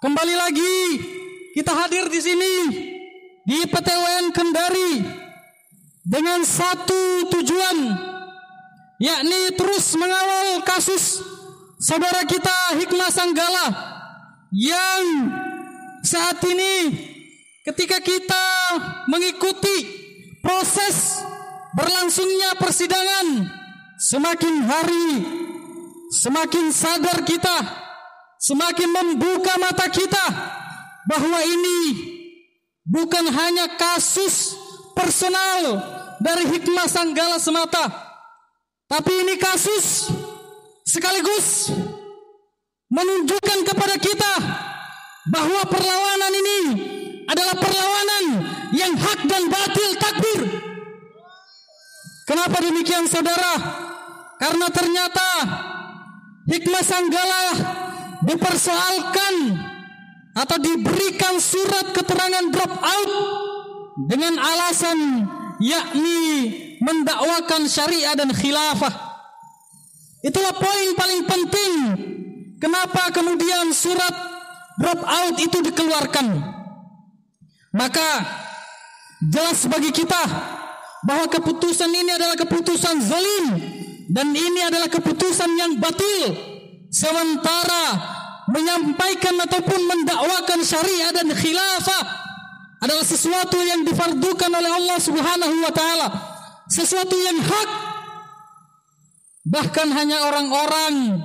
Kembali lagi kita hadir di sini di PTWN Kendari dengan satu tujuan yakni terus mengawal kasus saudara kita Hikmah Sanggala yang saat ini ketika kita mengikuti proses berlangsungnya persidangan semakin hari semakin sadar kita semakin membuka mata kita bahwa ini bukan hanya kasus personal dari Hikmah Sanggala semata tapi ini kasus sekaligus menunjukkan kepada kita bahwa perlawanan ini adalah perlawanan yang hak dan batil takbir. Kenapa demikian saudara? Karena ternyata hikmah sanggala dipersoalkan atau diberikan surat keterangan drop out dengan alasan yakni mendakwakan syariah dan khilafah. Itulah poin paling penting kenapa kemudian surat drop out itu dikeluarkan. Maka jelas bagi kita bahwa keputusan ini adalah keputusan zalim dan ini adalah keputusan yang batil. Sementara menyampaikan ataupun mendakwakan syariah dan khilafah adalah sesuatu yang difardukan oleh Allah Subhanahu wa taala, sesuatu yang hak. Bahkan hanya orang-orang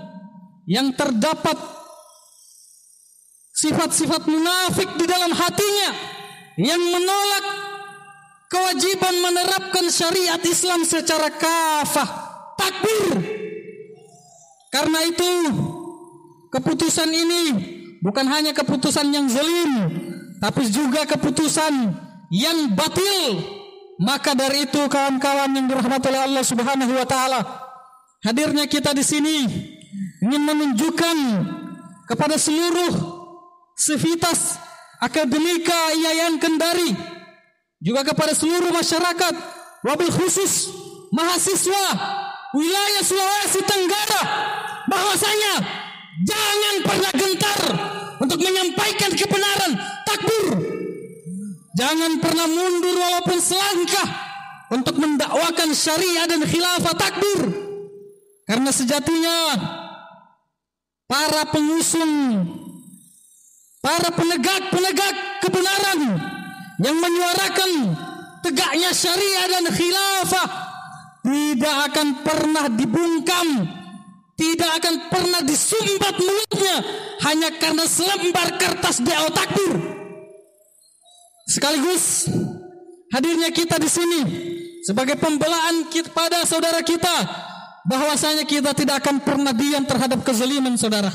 yang terdapat sifat-sifat munafik di dalam hatinya yang menolak kewajiban menerapkan syariat Islam secara kafah takbir karena itu keputusan ini bukan hanya keputusan yang zalim tapi juga keputusan yang batil. Maka dari itu kawan-kawan yang dirahmati oleh Allah Subhanahu wa taala hadirnya kita di sini ingin menunjukkan kepada seluruh sivitas akademika IAIN Kendari juga kepada seluruh masyarakat wabil khusus mahasiswa wilayah Sulawesi Tenggara bahwasanya jangan pernah gentar untuk menyampaikan kebenaran takbir. Jangan pernah mundur walaupun selangkah untuk mendakwakan syariah dan khilafah takbir. Karena sejatinya para pengusung para penegak-penegak kebenaran yang menyuarakan tegaknya syariah dan khilafah tidak akan pernah dibungkam, tidak akan pernah disumbat mulutnya hanya karena selembar kertas DAO takbir. Sekaligus hadirnya kita di sini sebagai pembelaan kepada saudara kita bahwasanya kita tidak akan pernah diam terhadap kezaliman saudara.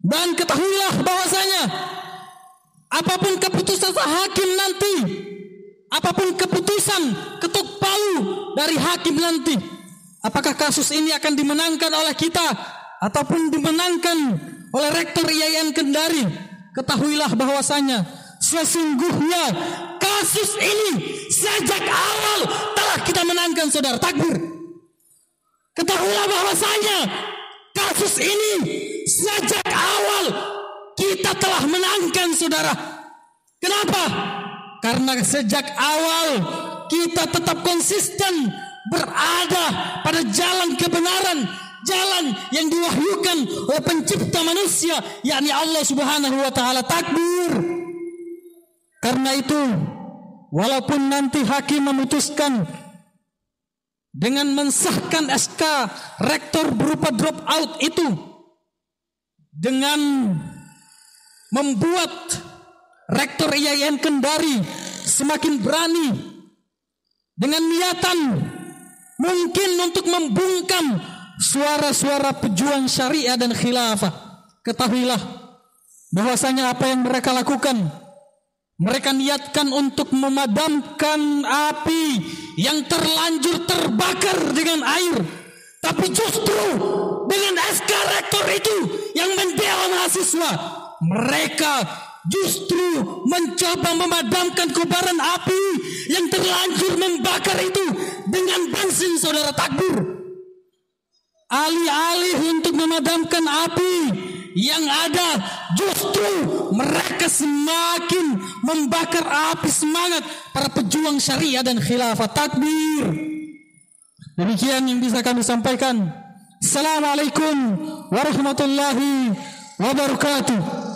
Dan ketahuilah bahwasanya apa pun keputusan hakim nanti, apa pun keputusan ketuk palu dari hakim nanti, apakah kasus ini akan dimenangkan oleh kita ataupun dimenangkan oleh rektor IAIN Kendari, ketahuilah bahwasanya sesungguhnya kasus ini sejak awal telah kita menangkan saudara takbir. Ketahuilah bahwasanya kasus ini sejak awal kita telah menangkan saudara. Kenapa? Karena sejak awal kita tetap konsisten berada pada jalan kebenaran, jalan yang diwahyukan oleh pencipta manusia, yakni Allah Subhanahu wa taala. Takbir. Karena itu, walaupun nanti hakim memutuskan dengan mensahkan SK rektor berupa drop out itu dengan membuat rektor IAIN Kendari semakin berani dengan niatan mungkin untuk membungkam suara-suara pejuang syariah dan khilafah. Ketahuilah bahwasanya apa yang mereka lakukan mereka niatkan untuk memadamkan api yang terlanjur terbakar dengan air. Tapi justru dengan SK rektor itu yang membela mahasiswa, mereka justru mencoba memadamkan kobaran api yang terlanjur membakar itu dengan bensin saudara takbir. Alih-alih untuk memadamkan api yang ada justru mereka semakin membakar api semangat para pejuang syariah dan khilafah takbir. Demikian yang bisa kami sampaikan. Assalamualaikum warahmatullahi wabarakatuh.